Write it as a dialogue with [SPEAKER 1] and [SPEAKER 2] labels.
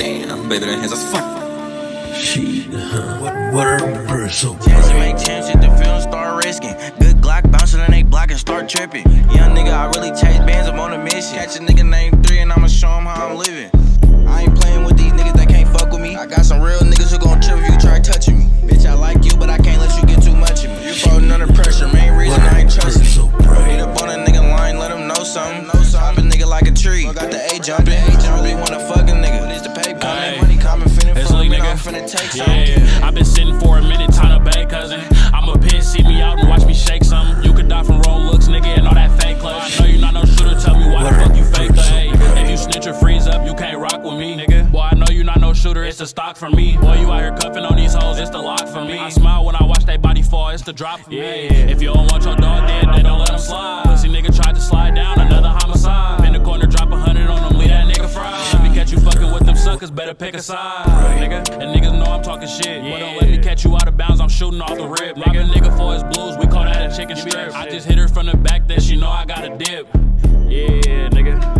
[SPEAKER 1] Damn, baby, that hands are fuck.
[SPEAKER 2] She, huh? What, what her bird so
[SPEAKER 3] Chance to make chance at the film, start risking. Good Glock bouncing and they block and start tripping. Young nigga, I really chase bands, I'm on a mission. Catch a nigga named finna take something.
[SPEAKER 4] Yeah, I've been sitting for a minute, time to beg, cousin. I'm a pin, see me out and watch me shake something. You could die from wrong looks, nigga, and all that fake clothes. I know you not no shooter, tell me why the fuck you fake the Hey, if you snitch or freeze up, you can't rock with me, nigga. Boy, I know you not no shooter, it's the stock for me. Boy, you out here cuffing on these hoes, it's the lock for me. I smile when I watch that body fall, it's the drop for me. If you don't want your fucking with them suckers, better pick a side, nigga. And niggas know I'm talking shit. But don't let me catch you out of bounds, I'm shooting off the rip. Robbing nigga for his blues, we call that a chicken strip. I just hit her from the back, then she know I got a dip. Yeah, nigga.